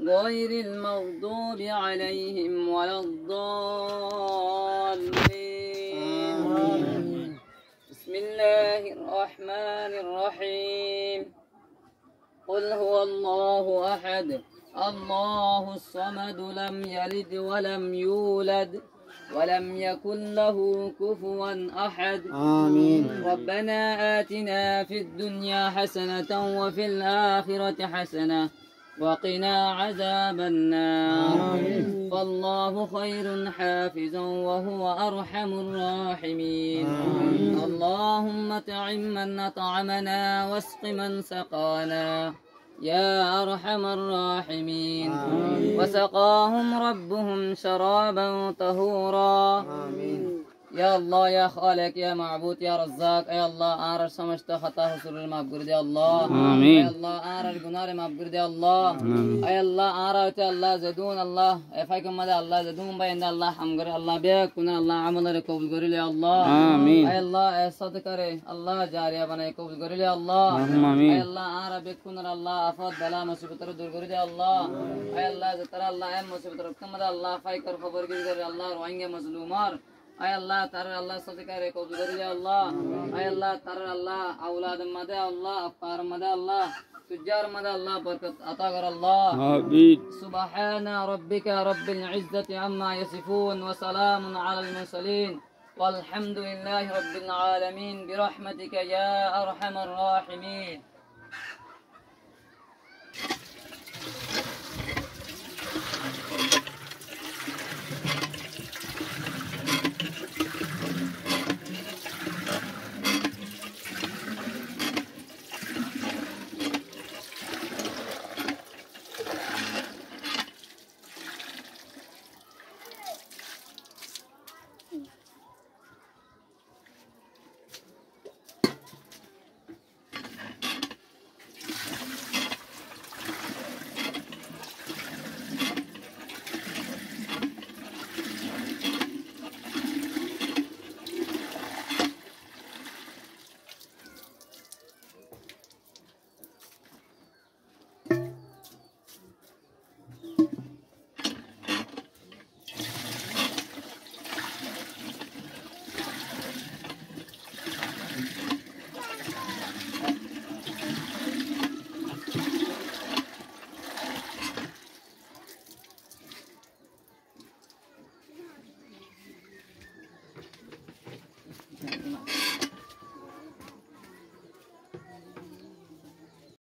غير المغضوب عليهم ولا الضالين. بسم الله الرحمن الرحيم. قل هو الله أحد. الله الصمد لم يلد ولم يولد ولم يكن له كفوا أحد. آمين. ربنا آتنا في الدنيا حسنة وفي الآخرة حسنة وقنا عذاب النار. آمين. فالله خير حافظا وهو أرحم الراحمين. اللهم طعم من أطعمنا واسق من سقانا. يا أرحم الراحمين. وسقاهم ربهم شرابا طهورا. آمين. يا الله يا خالق يا معبود يا رزاق. يا الله آرر سمجت خطا حصول المعب يا الله. آمين. يا الله آرر گنار معب يا الله. يا الله آرر يا الله زدون الله. فايكم مدى الله زدون بين الله حمقر الله بيك كنا الله عمل قبول قريل يا الله. آمين. يا الله يا صدق ري الله جاريا بنا قبول قريل يا الله. آمين. يا الله آرر بيك كنا الله أفضل بلا مصيبة دور قريل يا الله. يا الله زتر الله ام مصيبة ركم مدى الله فايكر خبر قريل الله روانگه مظلومار. আয় আল্লাহ তার আল্লাহ সদকারে কবুল করে দে আল্লাহ আয় আল্লাহ তার আল্লাহ আওলাদ মাদে আল্লাহ আফকার মাদে আল্লাহ تجار مدى الله بركة أطاقر الله آمين سبحان ربك رب العزة عما يصفون وسلام على المرسلين والحمد لله رب العالمين برحمتك يا أرحم الراحمين なり。